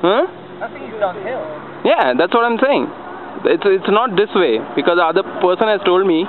Huh? Nothing is downhill. Yeah, that's what I'm saying. It's it's not this way because the other person has told me. Uh,